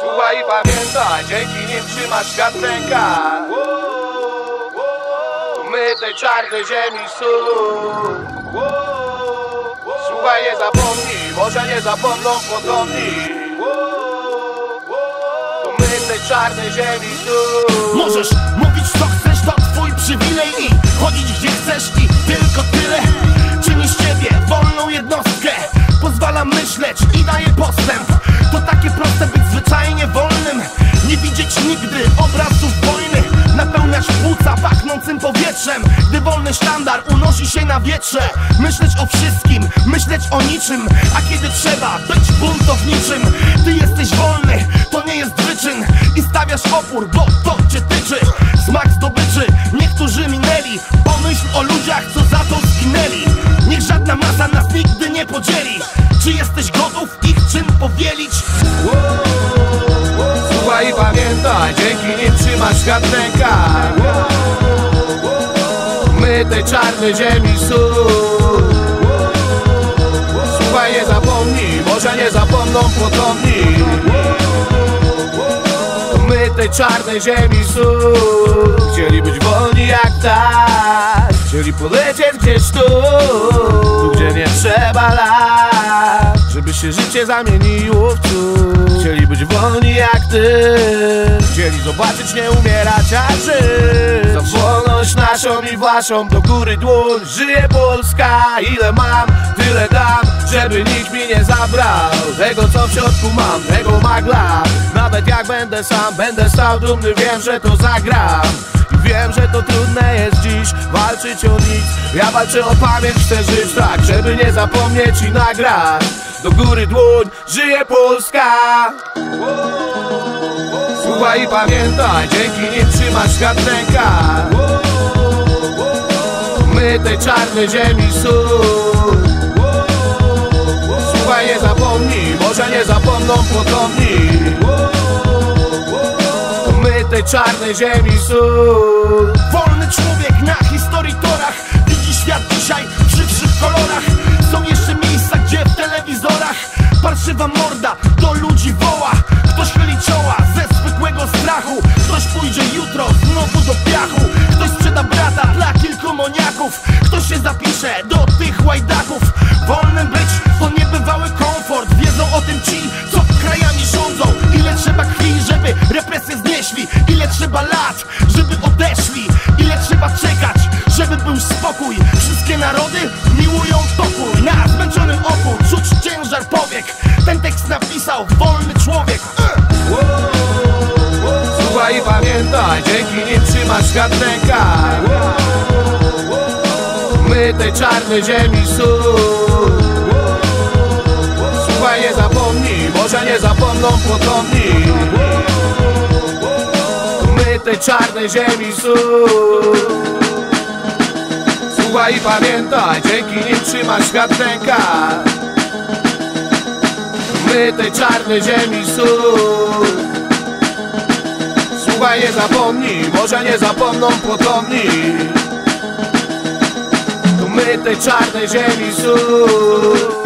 Słuchaj i pamiętaj, dzięki nim trzymasz świat w My tej czarnej ziemi sól. Słuchaj, nie zapomnij, może nie zapomną podobni. My tej czarnej ziemi sól. Możesz, mo Myśleć i daje postęp. To takie proste być zwyczajnie wolnym. Nie widzieć nigdy obrazów wojny. Napełniać płuca pachnącym powietrzem. Gdy wolny sztandar unosi się na wietrze. Myśleć o wszystkim, myśleć o niczym. A kiedy trzeba być buntowniczym. Ty jesteś wolny, to nie jest wyczyn. I stawiasz opór, bo to cię tyczy. Smak zdobyczy, niektórzy minęli. Pomyśl o ludziach, co za to zginęli. Niech żadna masa nas nigdy nie podzieli Czy jesteś gotów ich czyn powielić? Słuchaj i pamiętaj, dzięki nim trzymasz rękach. My tej czarnej ziemi sól Słuchaj, nie zapomnij, może nie zapomną potomni. My tej czarnej ziemi sól Chcieli być wolni jak tak Chcieli polecieć gdzieś tu Tu gdzie nie trzeba lat Żeby się życie zamieniło w cud. Chcieli być wolni jak ty Chcieli zobaczyć nie umierać, a żyć Za wolność naszą i waszą do góry dłoń Żyje Polska, ile mam, tyle dam Żeby nikt mi nie zabrał. Tego co w środku mam, tego magla. Nawet jak będę sam, będę stał dumny Wiem, że to zagram Wiem, że to trudne jest dziś Walczyć o nic. Ja walczę o pamięć, chcę żyć tak Żeby nie zapomnieć i nagrać. Do góry dłoń, żyje Polska. Słuchaj i pamiętaj Dzięki nim trzymasz świat w rękach My tej czarnej ziemi sól. Słuchaj, nie zapomnij Może nie zapomną potomni Tej czarnej ziemi sól Wolny człowiek na historii torach. Widzi świat dzisiaj w żywszych kolorach napisał wolny człowiek. Słuchaj i pamiętaj, dzięki nim trzymasz rękach My tej czarnej ziemi sól Słuchaj, nie zapomnij, może nie zapomną potomni My tej czarnej ziemi sól Słuchaj i pamiętaj, dzięki nim trzymasz w rękach My tej czarnej ziemi sól Słuchaj, nie zapomnij, może nie zapomną potomni To my tej czarnej ziemi sól